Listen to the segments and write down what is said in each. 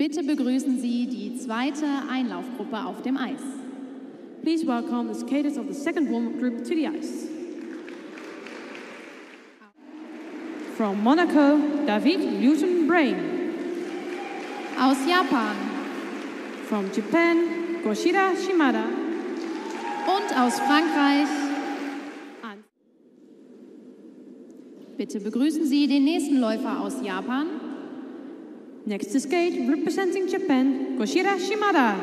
Bitte begrüßen Sie die zweite Einlaufgruppe auf dem Eis. Please welcome the skaters of the second warm-up group to the ice. From Monaco, David Newton Brain. Aus Japan From Japan, Koshira Shimada. und aus Frankreich. Bitte begrüßen Sie den nächsten Läufer aus Japan. Next to skate, representing Japan, Koshira Shimada.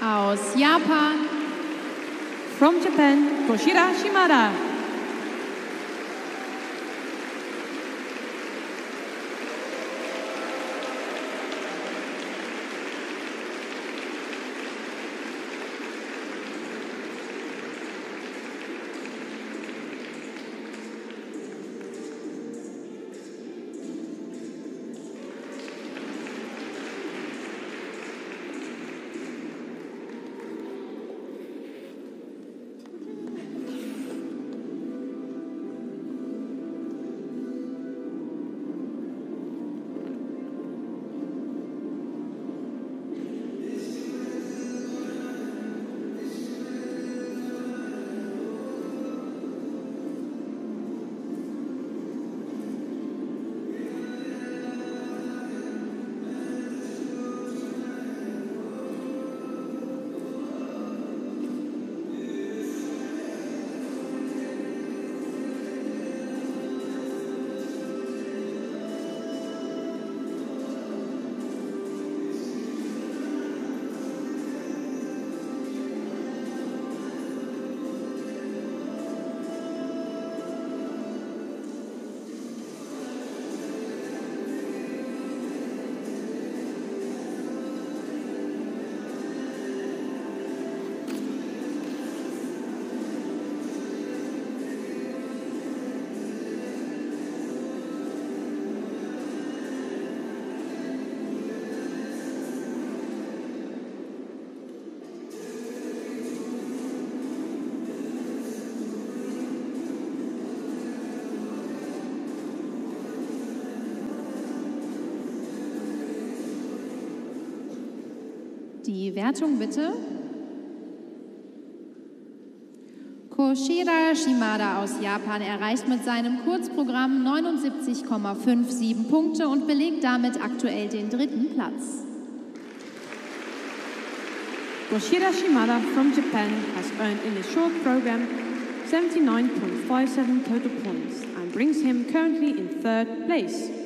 Aus Japan From Japan, Koshira Shimada. Die Wertung bitte. Koshira Shimada aus Japan erreicht mit seinem Kurzprogramm 79,57 Punkte und belegt damit aktuell den dritten Platz. Koshira Shimada from Japan has earned in his short program 79.57 total points and brings him currently in third place.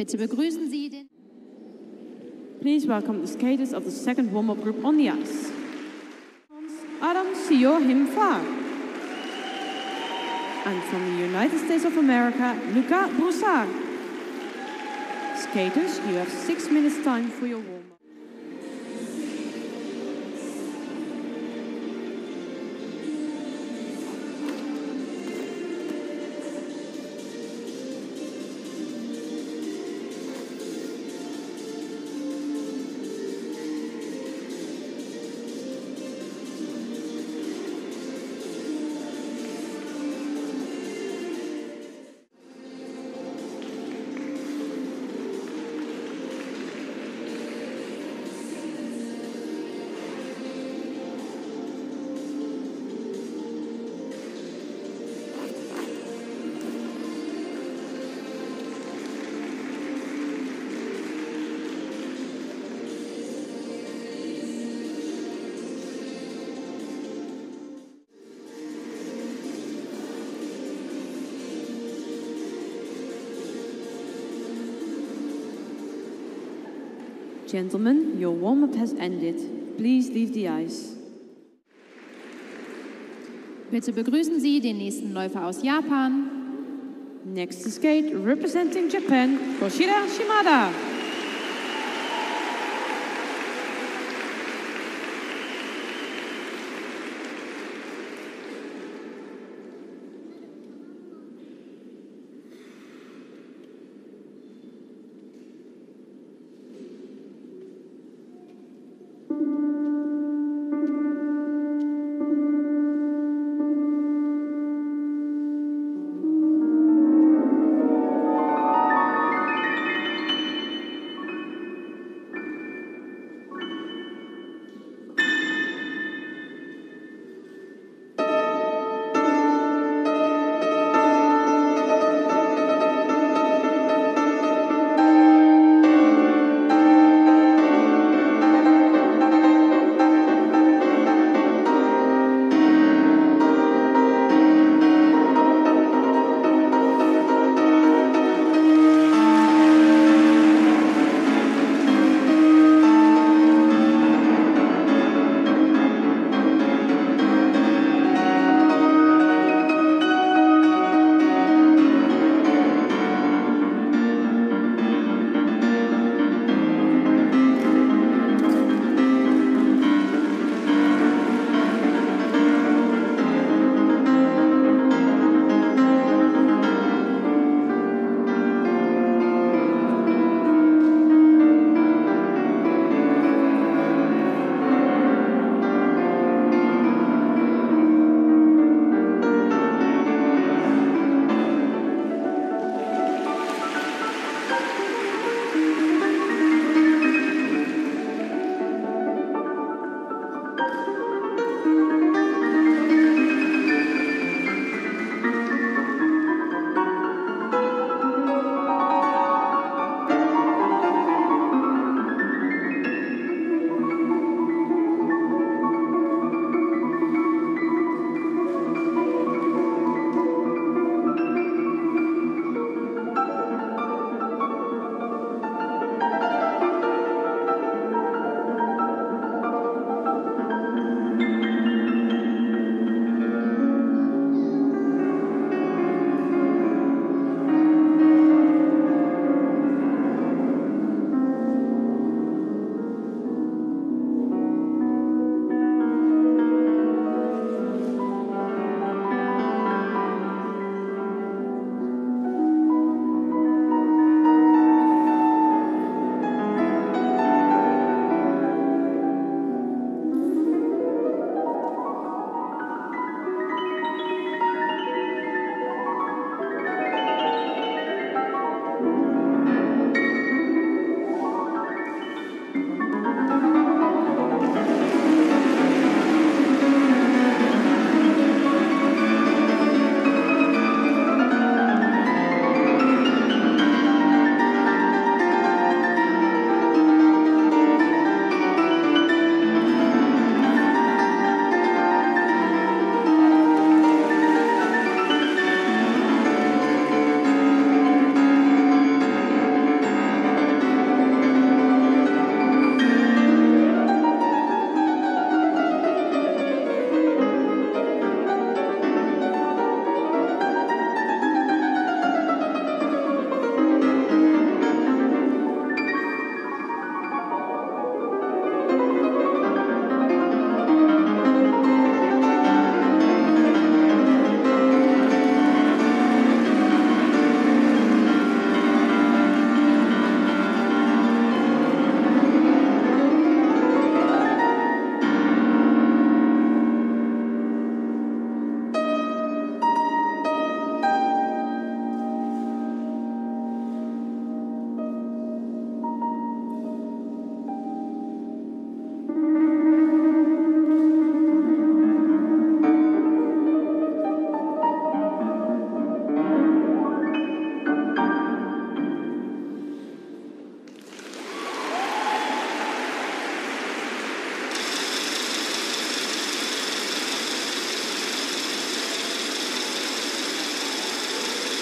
Bitte begrüßen Sie den Please welcome the skaters of the second warm-up group on the ice. Adam Sio Him Fa. And from the United States of America, Luca Broussard. Skaters, you have six minutes time for your warm-up. Gentlemen, your warm-up has ended. Please leave the ice. Bitte begrüßen Sie den nächsten Läufer aus Japan. Next to skate, representing Japan, Koshira Shimada.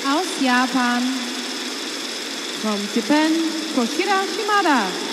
Japan. From Japan, Koshira Shimada.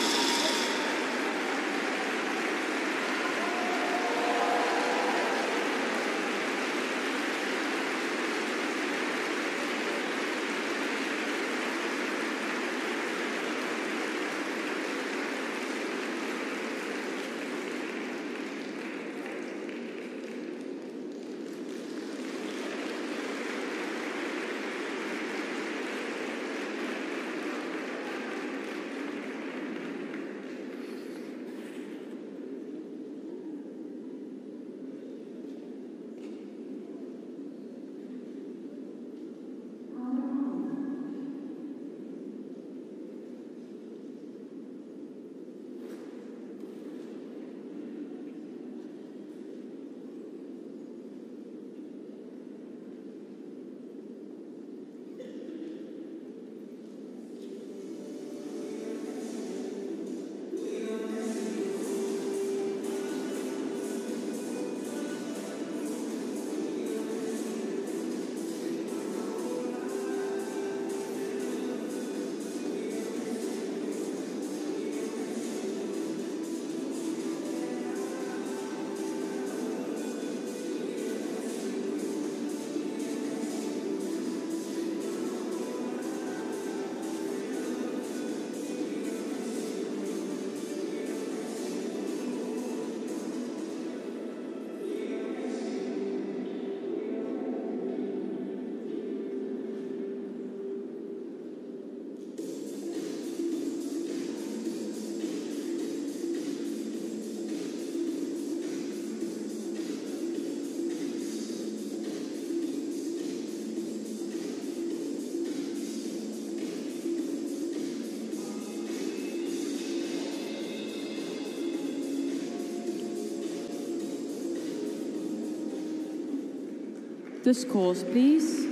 The scores, please.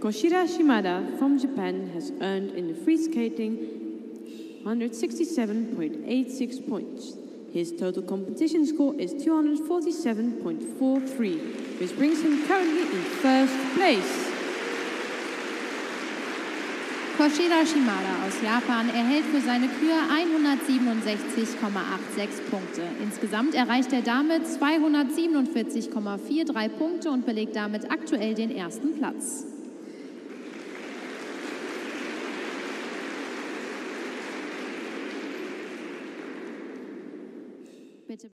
Koshira Shimada from Japan has earned in the free skating 167.86 points. His total competition score is 247.43, which brings him currently in first place. Koshira Shimada aus Japan erhält für seine Kür 167,86 Punkte. Insgesamt erreicht er damit 247,43 Punkte und belegt damit aktuell den ersten Platz. Bitte